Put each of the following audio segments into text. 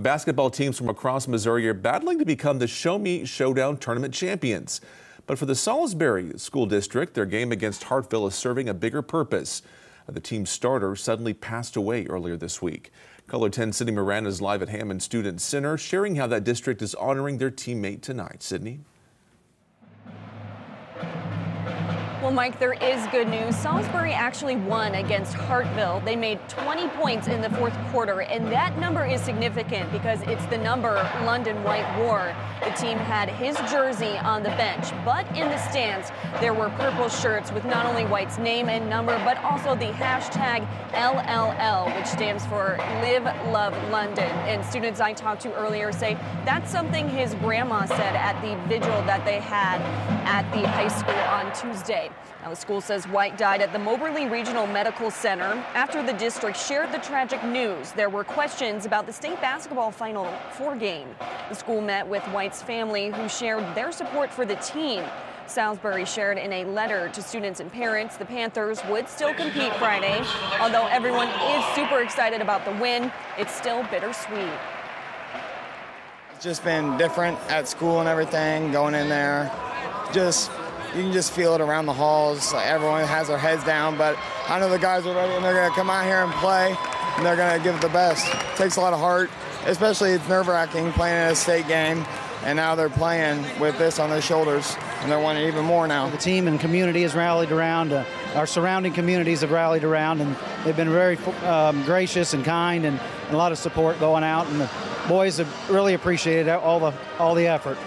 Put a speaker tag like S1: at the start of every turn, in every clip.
S1: Basketball teams from across Missouri are battling to become the Show Me Showdown tournament champions. But for the Salisbury School District, their game against Hartville is serving a bigger purpose. The team's starter suddenly passed away earlier this week. KOLR 10 Sydney Moran is live at Hammons Student Center, sharing how that district is honoring their teammate tonight. Sydney?
S2: Mike, there is good news. Salisbury actually won against Hartville. They made 20 points in the fourth quarter, and that number is significant because it's the number London White wore. The team had his jersey on the bench, but in the stands, there were purple shirts with not only White's name and number, but also the hashtag LLL, which stands for Live Love London. And students I talked to earlier say that's something his grandma said at the vigil that they had at the high school on Tuesday. Now, the school says White died at the Moberly Regional Medical Center. After the district shared the tragic news, there were questions about the state basketball Final Four game. The school met with White's family, who shared their support for the team. Salisbury shared in a letter to students and parents the Panthers would still compete Friday. Although everyone is super excited about the win, it's still bittersweet.
S3: It's just been different at school and everything, going in there. Just you can just feel it around the halls. Like everyone has their heads down, but I know the guys are ready and they're going to come out here and play and they're going to give it the best. It takes a lot of heart, especially it's nerve wracking playing in a state game. And now they're playing with this on their shoulders, and they're wanting even more now.
S4: The team and community has rallied around. Uh, our surrounding communities have rallied around, and they've been very um, gracious and kind, and, and a lot of support going out. And the boys have really appreciated all the all the effort.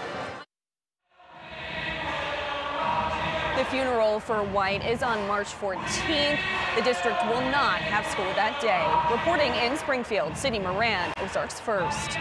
S2: Funeral for White is on March 14th. The district will not have school that day. Reporting in Springfield, Sydney Moran, Ozarks First.